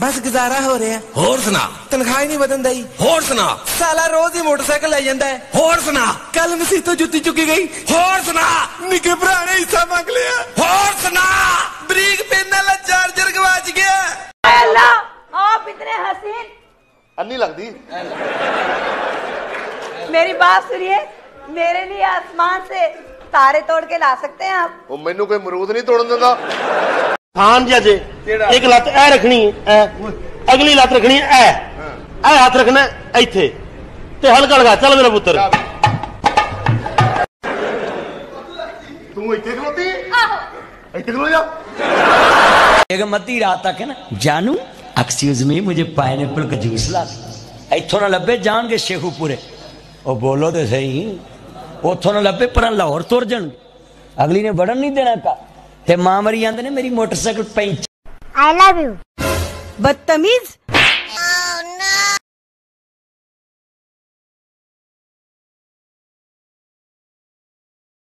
ਬਸ ਗੁਜ਼ਾਰਾ ਹੋ ਰਿਹਾ ਹੋਰ ਸੁਣਾ ਤਨਖਾਹ ਹੀ ਨਹੀਂ ਵਧਣ ਦਈ ਹੋਰ ਸੁਣਾ ਸਾਲਾ ਰੋਜ਼ ਹੀ ਮੋਟਰਸਾਈਕਲ ਲੈ ਜਾਂਦਾ ਹੈ ਹੋਰ ਸੁਣਾ ਕੱਲ ਮਸੀਤੋਂ ਜੁੱਤੀ ਚੁੱਕੀ ਗਈ ਹੋਰ ਸੁਣਾ ਨਿੱਕੇ ਭਰਾ ਨੇ ਹਿੱਸਾ ਮੰਗ ਲਿਆ ਹੋਰ ਸੁਣਾ ਬਰੀਕ ਪੈਨ ਨਾਲ ਚਾਰਜਰ ਗਵਾਚ ਗਿਆ अल्लाह आप इतने हसीन ਅੰਨੀ ਲੱਗਦੀ मेरी बात सुनिए मेरे लिए आसमान से तारे तोड़ के ला सकते हैं आप ਉਹ ਮੈਨੂੰ ਕੋਈ ਮਰੂਦ ਨਹੀਂ ਤੋੜਨ ਦਿੰਦਾ थान जजे एक लत ए रखनी है अगली लत रखनी है। ए हाथ रखना इथे ते हलका लगा चल मेरा पुत्र एक मती रात तक है ना? जानू? एक्सक्यूज मुझे पाइनएप्पल जूस ला इथों ना लबे शेखूपुरे। बोलो तो सही। उथों ना लबे लाहौर तुर जन। अगली ने बड़न नहीं देना का? ते माँ मरी जाते ने मेरी मोटरसाइकिल पैंच आई लव यू बदतमीज